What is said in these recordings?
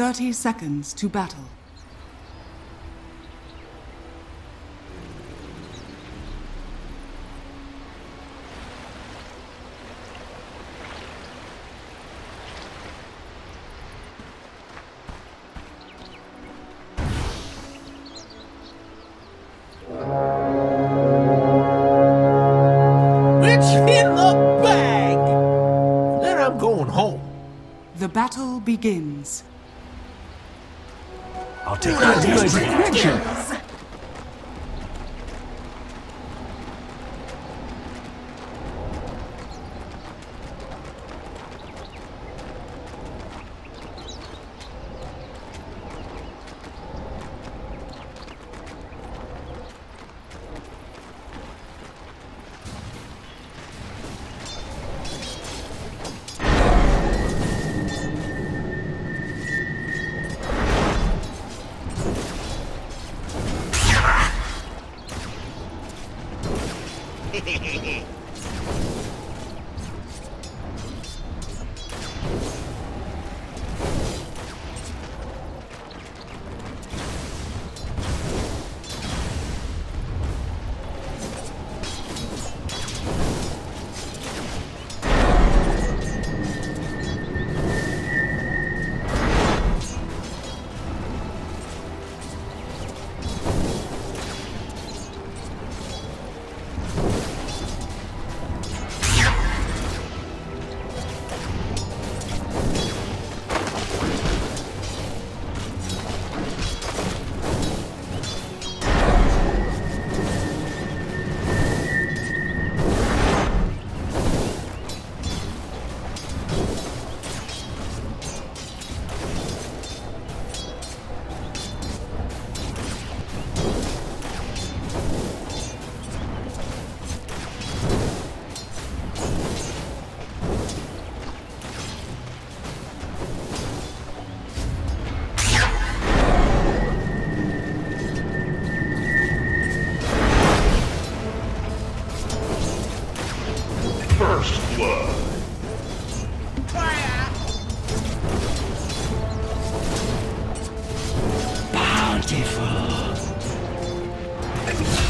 30 seconds to battle. It's I'll take that. First Let's go.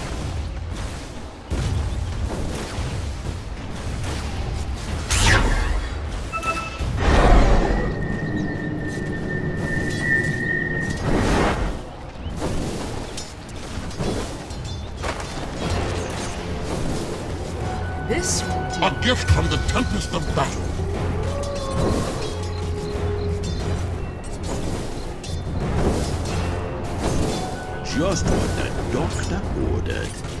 What the doctor ordered.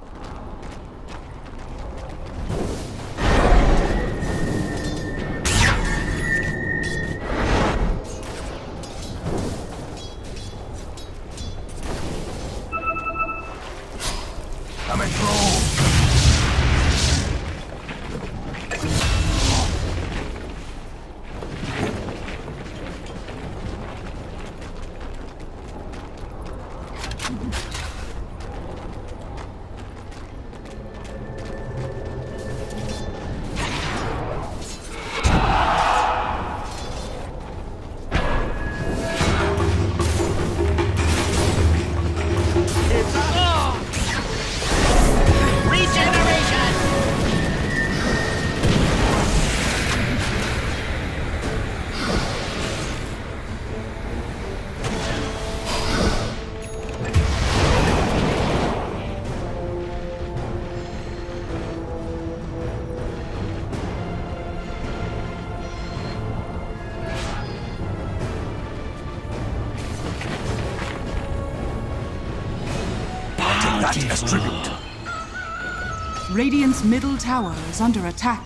As tribute. Radiant's middle tower is under attack.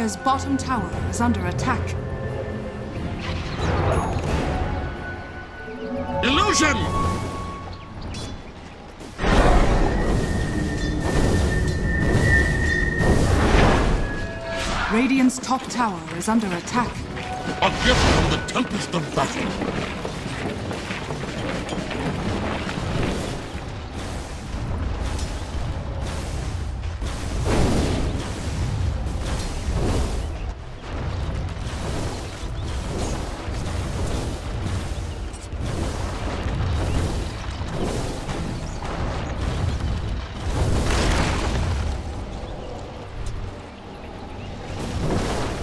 Dire's bottom tower is under attack. Illusion! Radiant's top tower is under attack. A gift from the tempest of battle.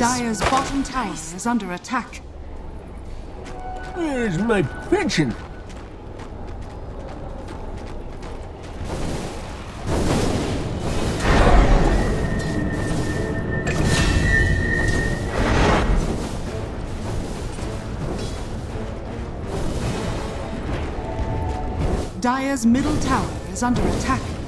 Dire's bottom tower is under attack. Where's my pension? Dire's middle tower is under attack.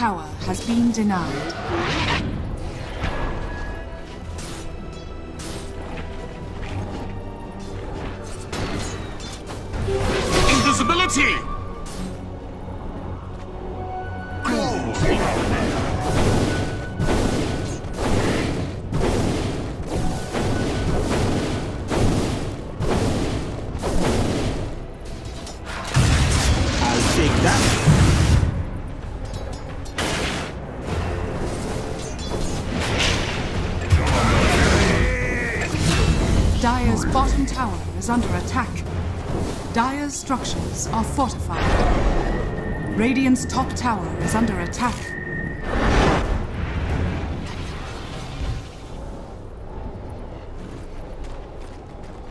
Tower has been denied. Radiant's top tower is under attack.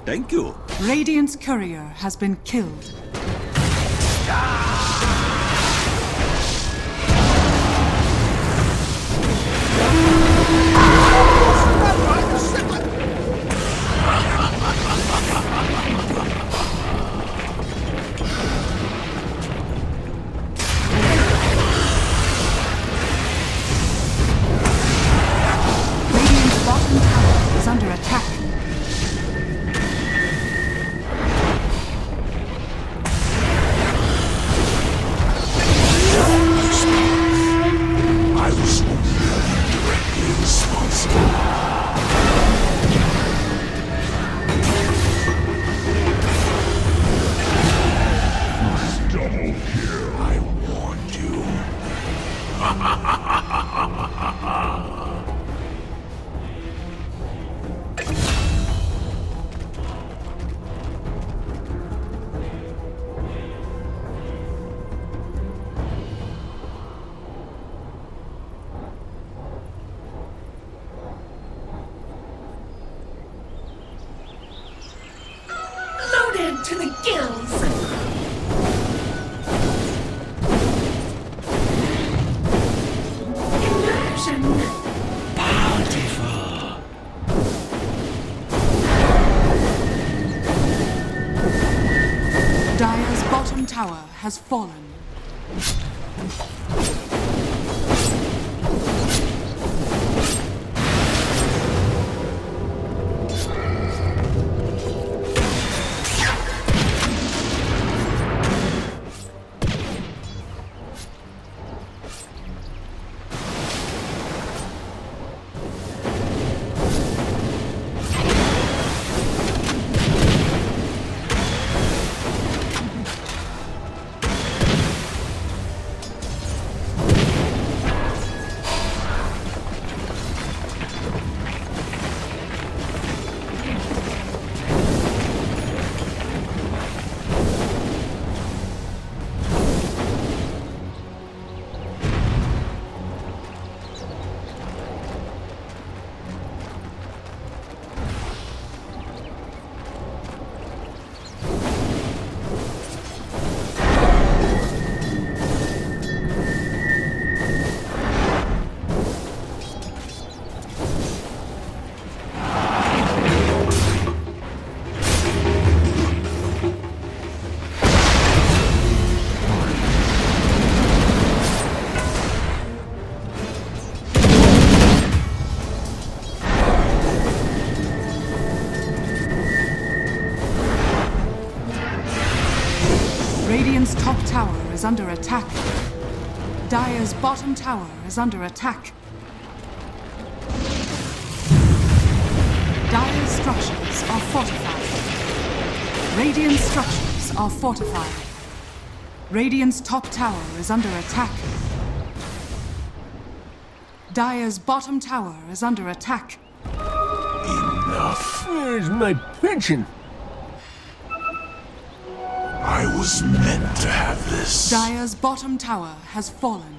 Thank you. Radiant's courier has been killed. Has fallen. Is under attack. Dire's bottom tower is under attack. Dire's structures are fortified. Radiant structures are fortified. Radiant's top tower is under attack. Dire's bottom tower is under attack. Enough. Where's my pension? I was meant to have this. Dire's bottom tower has fallen.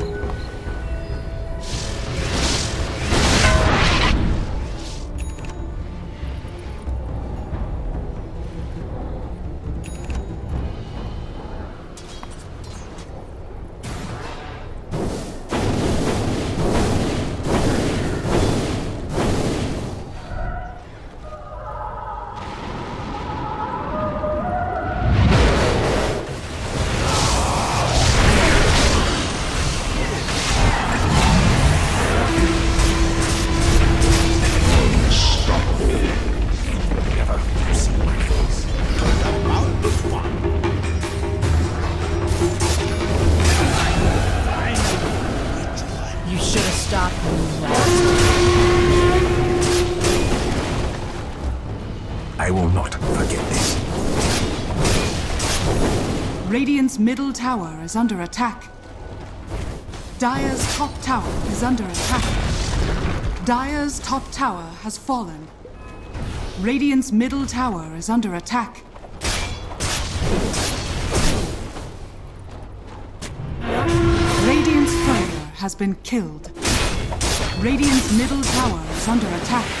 Radiant's middle tower is under attack. Dire's top tower is under attack. Dire's top tower has fallen. Radiant's middle tower is under attack. Radiant's turret has been killed. Radiant's middle tower is under attack.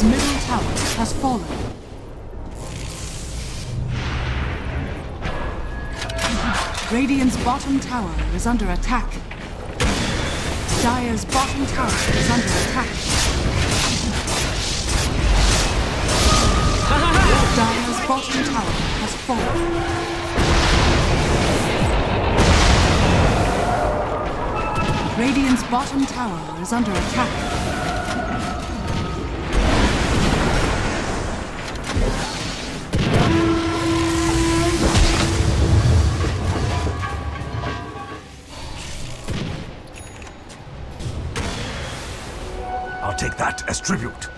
Middle tower has fallen. Radiant's bottom tower is under attack. Dire's bottom tower is under attack. Dire's bottom tower has fallen. Radiant's bottom tower is under attack. That as tribute.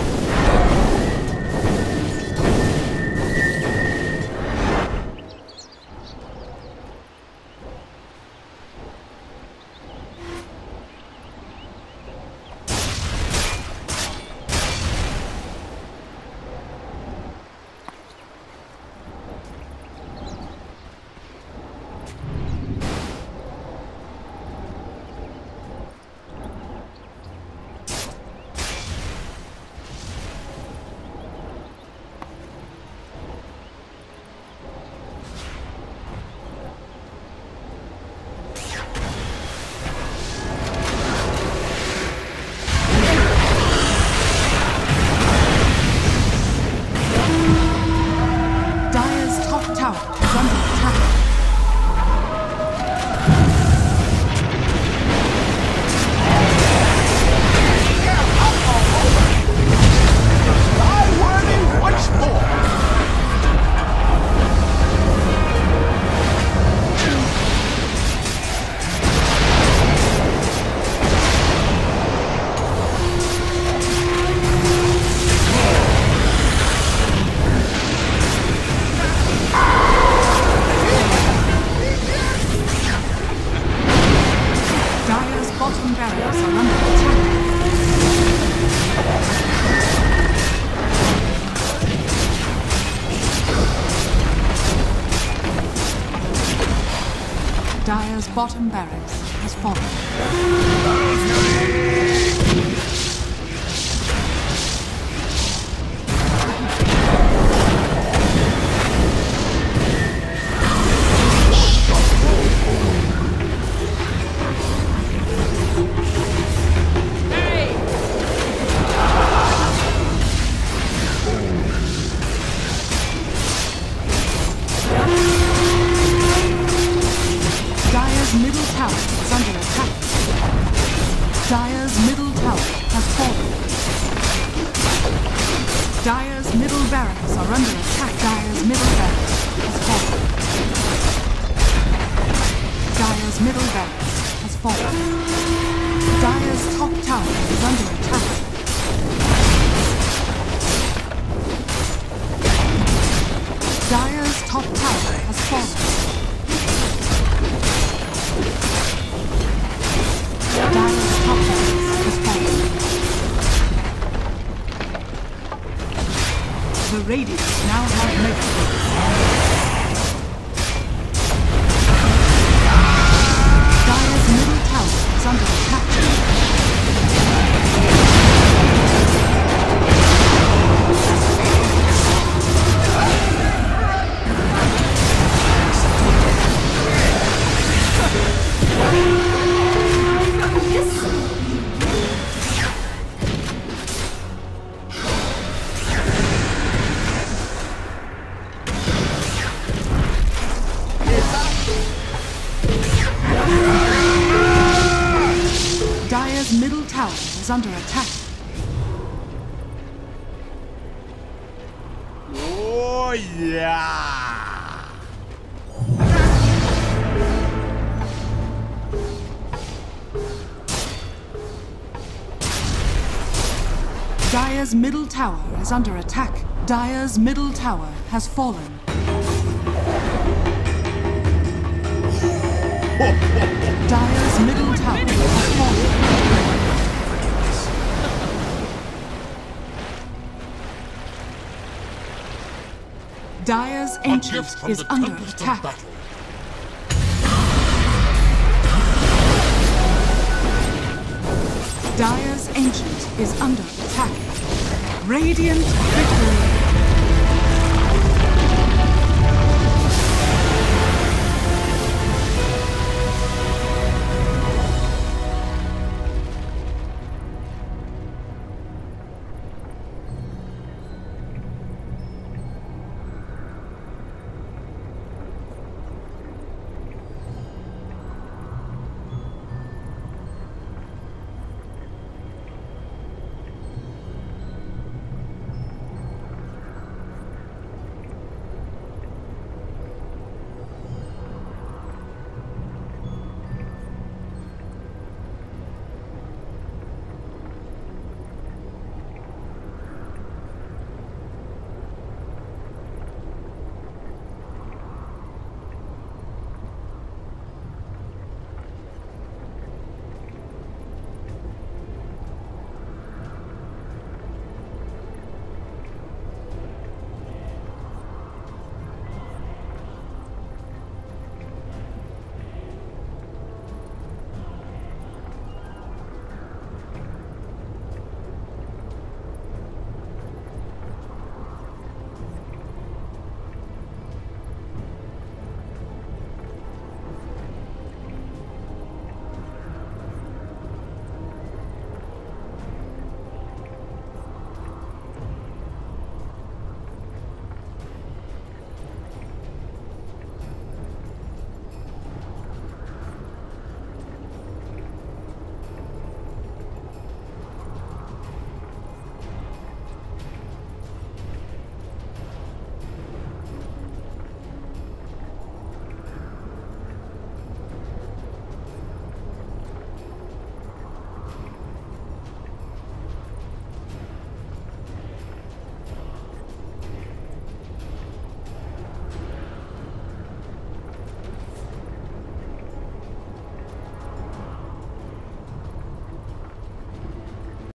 Dire's middle barracks are under attack. Dire's middle barracks has fallen. Dire's middle barracks has fallen. Dire's top tower is under attack. Dire's top tower has fallen. The Radiant now have Mega Dire's middle tower is under attack. Oh, yeah. Dire's middle tower is under attack. Dire's middle tower has fallen. Dire's middle tower has fallen. Dire's ancient is under attack. Dire's ancient is under attack. Radiant victory.